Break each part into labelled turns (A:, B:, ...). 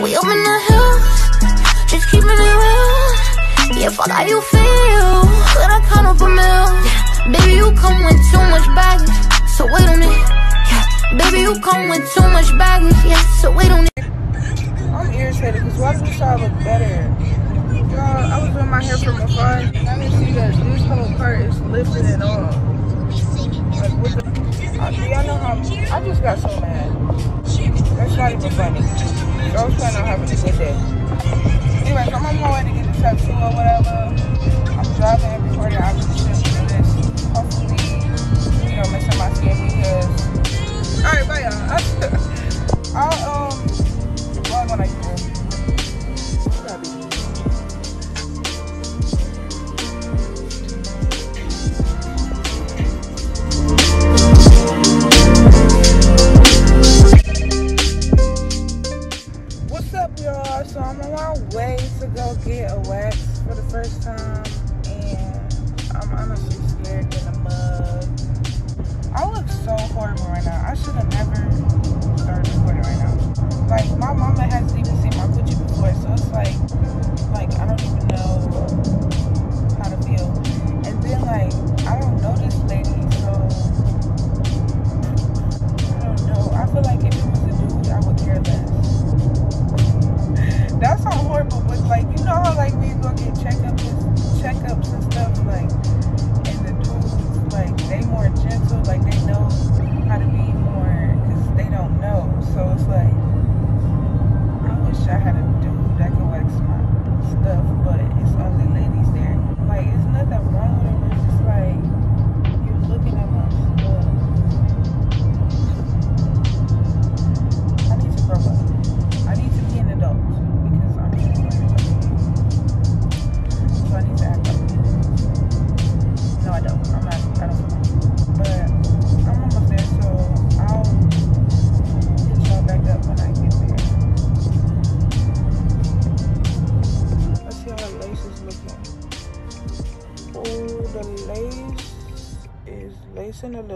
A: We up in the hills, just keeping it real. Yeah, fuck how you feel. Could I count up a meal? Yeah, baby, you come with too much baggage, so wait on it. Yeah, baby, you come with too much baggage, yeah, so wait on it.
B: I'm irritated because why this side look better? Uh, I was doing my hair from afar. I didn't see that this whole part is lifted it off. Like, what the? I, do y'all know how? I just got so mad. That's not even funny. I was planning on having a good day. Anyway, so I'm on my way to get tattoo or whatever. I'm driving and recording. Shouldn't do this. Hopefully, you know, skin because. All right, bye, y'all. I'll um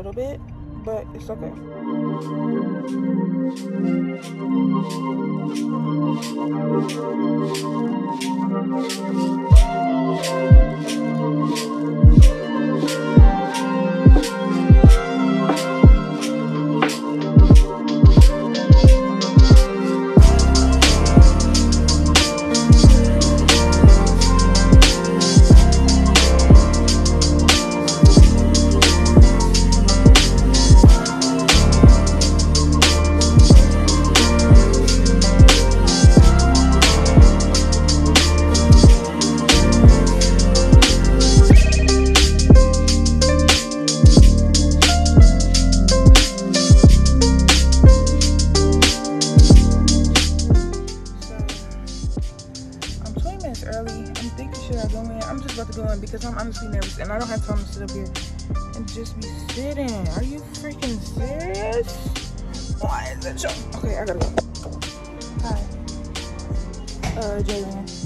B: little bit, but it's okay. So, should I go in? I'm just about to go in because I'm honestly nervous and I don't have time to sit up here and just be sitting. Are you freaking serious? Why is it so? Okay, I gotta go. Hi. Uh, Jalen.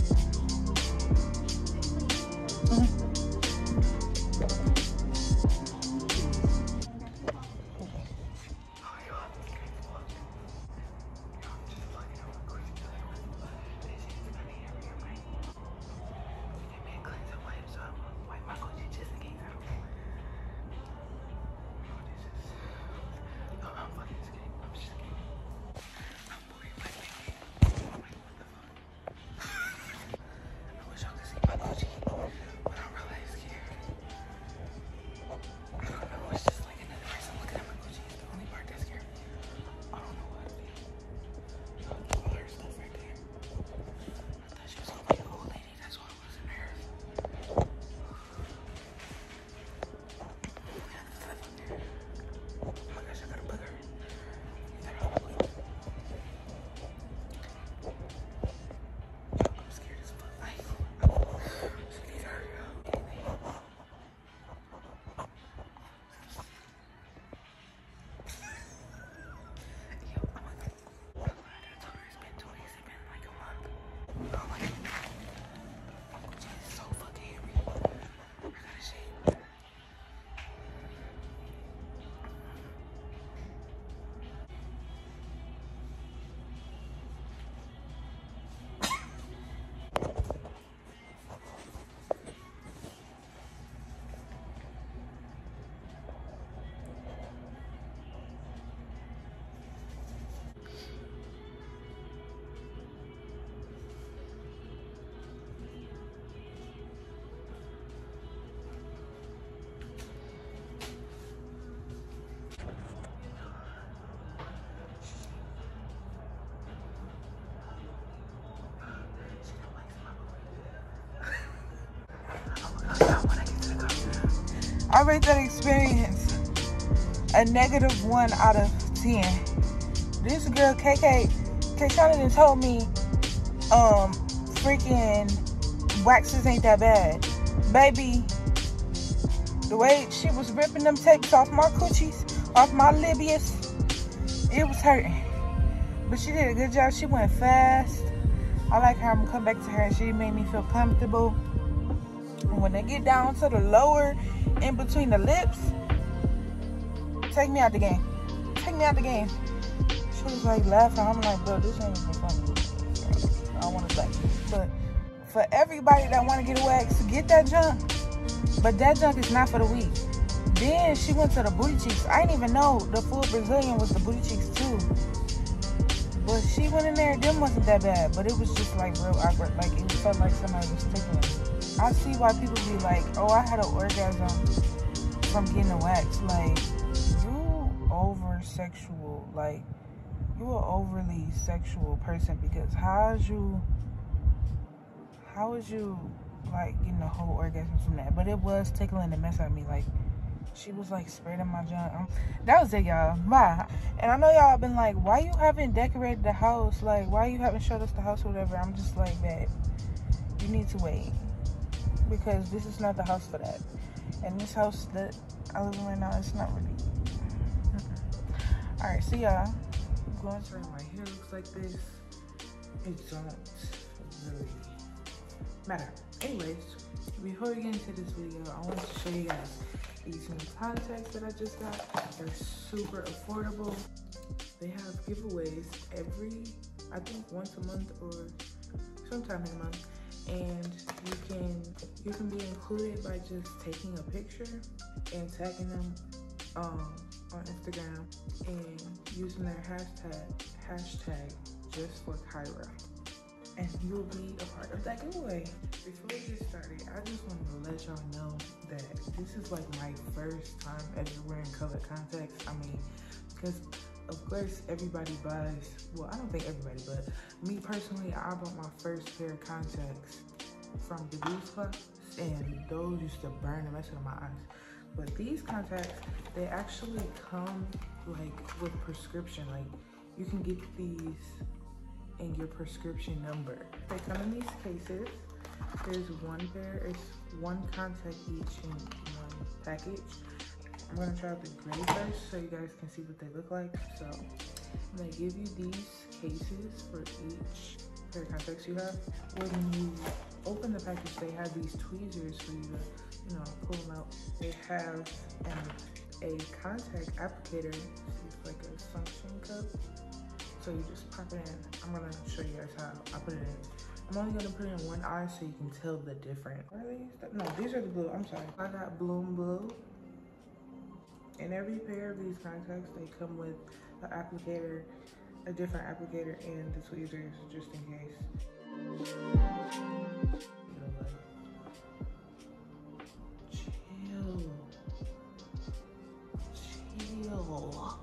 B: I rate that experience a negative one out of 10. This girl, KK, Kayshana told me, um, freaking waxes ain't that bad. Baby, the way she was ripping them tapes off my coochies, off my libius, it was hurting. But she did a good job. She went fast. I like how I'm gonna come back to her and she made me feel comfortable. And when they get down to the lower, in between the lips, take me out the game. Take me out the game. She was like laughing. I'm like, bro, this ain't even funny. I don't want to say. But for everybody that want to get a wax, get that junk. But that junk is not for the weak. Then she went to the booty cheeks. I didn't even know the full Brazilian was the booty cheeks too. But she went in there, them wasn't that bad. But it was just like real awkward. Like it felt like somebody was tickling. I see why people be like, oh, I had an orgasm from getting a wax. Like, you over sexual. Like, you an overly sexual person because how's you, how is you like getting a whole orgasm from that? But it was tickling the mess out of me. Like, she was like spreading my junk. That was it, y'all. Bye. And I know y'all been like, why you haven't decorated the house? Like, why you haven't showed us the house or whatever? I'm just like, that. You need to wait because this is not the house for that. And this house that I live in right now, it's not really. All right, see y'all. I'm going to my hair looks like this. It don't really matter. Anyways, before we get into this video, I want to show you guys these new contacts that I just got. They're super affordable. They have giveaways every, I think once a month or sometime in a month and you can you can be included by just taking a picture and tagging them um, on Instagram and using their hashtag hashtag just for Kira and you'll be a part of that giveaway. Before we get started, I just wanted to let y'all know that this is like my first time ever wearing colored contacts. I mean, because of course everybody buys well i don't think everybody but me personally i bought my first pair of contacts from the beauty Club, and those used to burn the mess of my eyes. But these contacts they actually come like with prescription like you can get these in your prescription number. They come in these cases. There's one pair it's one contact each in one package I'm gonna try out the gray first so you guys can see what they look like. So I'm gonna give you these cases for each pair of contacts you have. When you open the package, they have these tweezers for you to, you know, pull them out. They have um, a contact applicator. It's like a suction cup. So you just pop it in. I'm gonna show you guys how I put it in. I'm only gonna put in one eye so you can tell the difference. Are these? No, these are the blue. I'm sorry. I got Bloom Blue. In every pair of these contacts, they come with an applicator, a different applicator, and the tweezers just in case. Chill. Chill. What?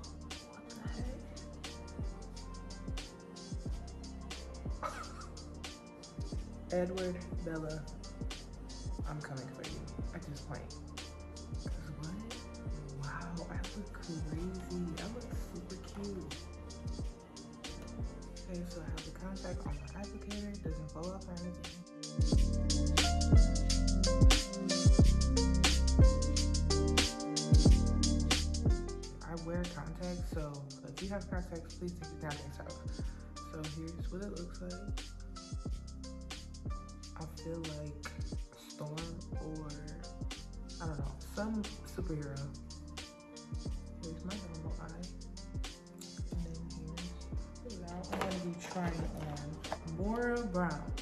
B: Edward Bella, I'm coming for you at this point. crazy. That looks super cute. Okay, so I have the contact on the applicator. It doesn't fall off or anything. I wear contacts, so if you have contacts, please take your contacts out. So here's what it looks like. I feel like Storm or, I don't know, some superhero my normal eye. And then here's, now I'm gonna be trying on Moira Brown,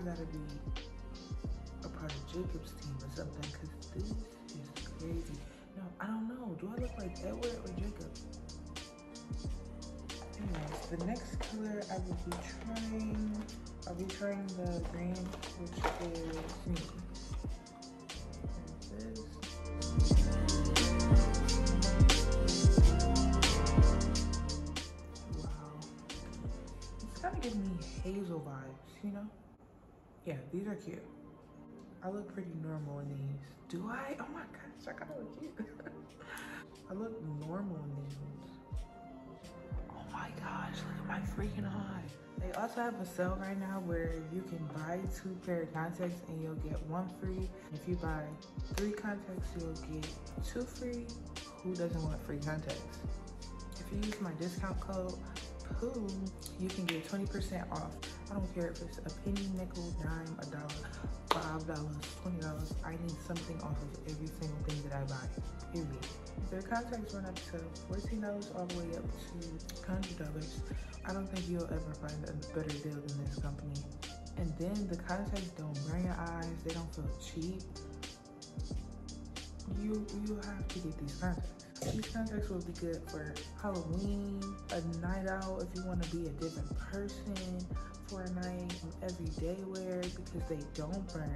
B: I gotta be a part of Jacob's team or something because this is crazy. No, I don't know. Do I look like Edward or Jacob? Anyways, the next color I will be trying, I'll be trying the green, which is me. Wow. It's kind of giving me hazel vibes, you know? Yeah, these are cute. I look pretty normal in these. Do I? Oh my gosh, I kind of look cute. I look normal in these Oh my gosh, look at my freaking eye. They also have a sale right now where you can buy two pair of contacts and you'll get one free. If you buy three contacts, you'll get two free. Who doesn't want free contacts? If you use my discount code POOH, you can get 20% off. I don't care if it's a penny, nickel, dime, a dollar, five dollars, twenty dollars. I need something off of every single thing that I buy. Period. Their contacts run up to fourteen dollars all the way up to hundred dollars. I don't think you'll ever find a better deal than this company. And then the contacts don't burn your eyes. They don't feel cheap. You you have to get these contacts. These contacts will be good for Halloween, a night out if you want to be a different person, for a night, everyday wear because they don't burn,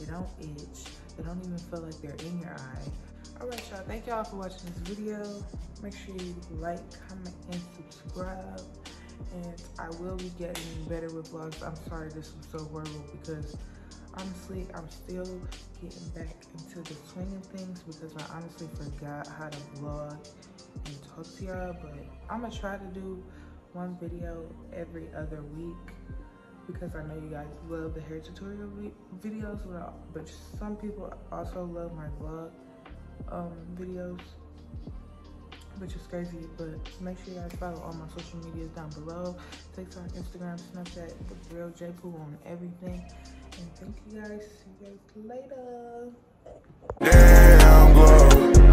B: they don't itch, they don't even feel like they're in your eye. All right, y'all, thank y'all for watching this video. Make sure you like, comment, and subscribe. And I will be getting better with vlogs. I'm sorry this was so horrible because honestly, I'm still getting back into the swing of things because I honestly forgot how to vlog and talk to y'all. But I'm gonna try to do one video every other week because I know you guys love the hair tutorial videos, but some people also love my vlog um, videos, which is crazy, but make sure you guys follow all my social medias down below. TikTok, Instagram, Snapchat, the real Jae Pooh on everything. And thank you guys. See you guys later. Damn,